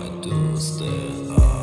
I do stand up ah.